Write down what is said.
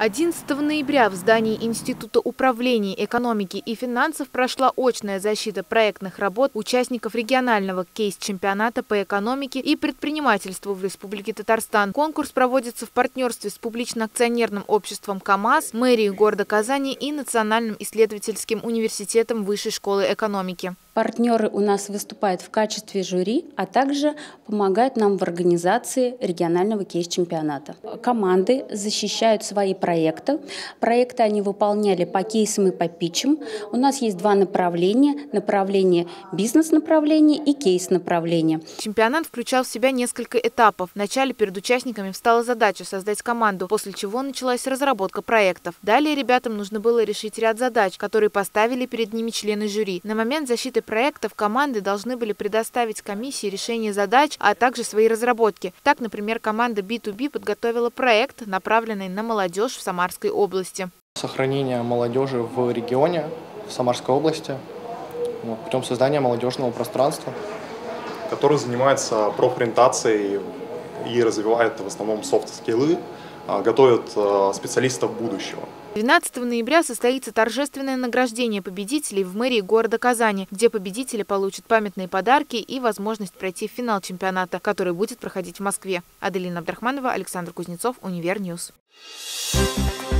11 ноября в здании Института управления экономики и финансов прошла очная защита проектных работ участников регионального кейс-чемпионата по экономике и предпринимательству в Республике Татарстан. Конкурс проводится в партнерстве с публично-акционерным обществом КАМАЗ, мэрией города Казани и Национальным исследовательским университетом Высшей школы экономики. Партнеры у нас выступают в качестве жюри, а также помогают нам в организации регионального кейс-чемпионата. Команды защищают свои проекты. Проекты они выполняли по кейсам и по питчам. У нас есть два направления. Направление бизнес-направление и кейс-направление. Чемпионат включал в себя несколько этапов. Вначале перед участниками встала задача создать команду, после чего началась разработка проектов. Далее ребятам нужно было решить ряд задач, которые поставили перед ними члены жюри. На момент защиты проектов команды должны были предоставить комиссии решение задач, а также свои разработки. Так, например, команда B2B подготовила проект, направленный на молодежь в Самарской области. Сохранение молодежи в регионе, в Самарской области, путем создания молодежного пространства. Который занимается профориентацией и развивает в основном софт-скиллы, готовят а, специалистов будущего. 12 ноября состоится торжественное награждение победителей в мэрии города Казани, где победители получат памятные подарки и возможность пройти в финал чемпионата, который будет проходить в Москве. Аделина Абдрахманова, Александр Кузнецов, Универньюз. Thank